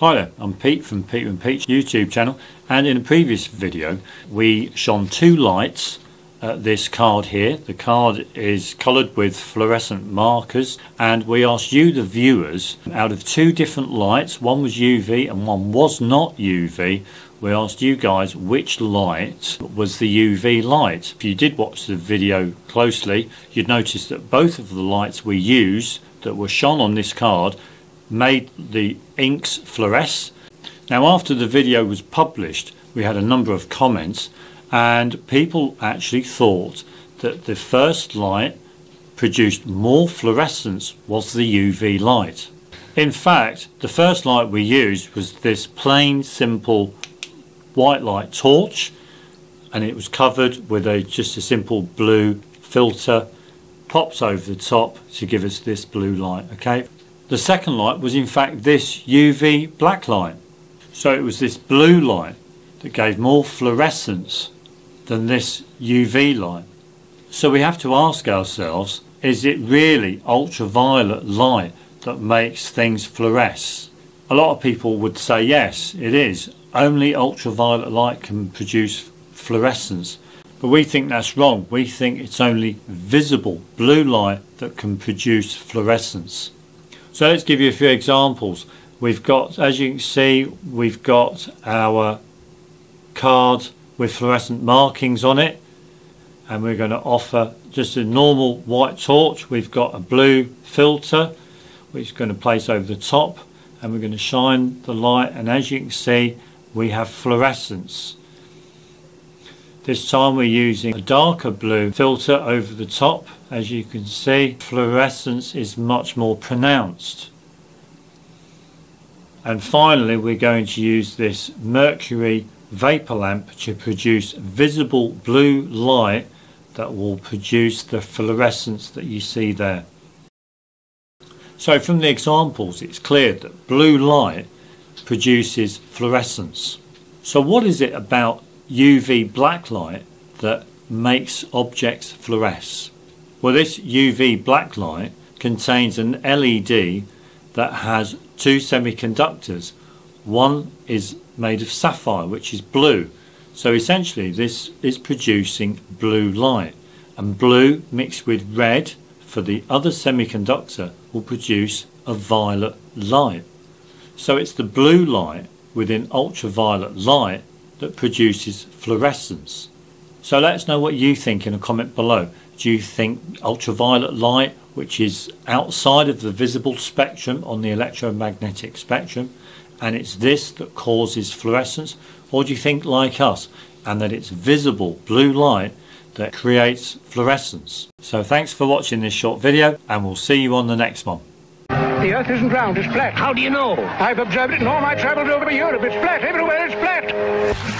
Hi there, I'm Pete from Pete and Pete's YouTube channel and in a previous video we shone two lights at this card here. The card is coloured with fluorescent markers and we asked you the viewers out of two different lights, one was UV and one was not UV, we asked you guys which light was the UV light. If you did watch the video closely you'd notice that both of the lights we use that were shone on this card made the inks fluoresce. Now after the video was published we had a number of comments and people actually thought that the first light produced more fluorescence was the UV light. In fact the first light we used was this plain simple white light torch and it was covered with a just a simple blue filter pops over the top to give us this blue light okay the second light was in fact this UV black light. So it was this blue light that gave more fluorescence than this UV light. So we have to ask ourselves, is it really ultraviolet light that makes things fluoresce? A lot of people would say yes, it is. Only ultraviolet light can produce fluorescence. But we think that's wrong. We think it's only visible blue light that can produce fluorescence. So let's give you a few examples. We've got, as you can see, we've got our card with fluorescent markings on it and we're going to offer just a normal white torch. We've got a blue filter which is going to place over the top and we're going to shine the light and as you can see we have fluorescence. This time we're using a darker blue filter over the top. As you can see, fluorescence is much more pronounced. And finally, we're going to use this mercury vapor lamp to produce visible blue light that will produce the fluorescence that you see there. So from the examples, it's clear that blue light produces fluorescence. So what is it about UV black light that makes objects fluoresce. Well this UV black light contains an LED that has two semiconductors. One is made of sapphire which is blue so essentially this is producing blue light and blue mixed with red for the other semiconductor will produce a violet light. So it's the blue light within ultraviolet light that produces fluorescence. So let us know what you think in a comment below. Do you think ultraviolet light, which is outside of the visible spectrum on the electromagnetic spectrum, and it's this that causes fluorescence? Or do you think like us, and that it's visible blue light that creates fluorescence? So thanks for watching this short video, and we'll see you on the next one. The earth isn't round, it's flat. How do you know? I've observed it in all my travels over Europe. It's flat, everywhere it's flat.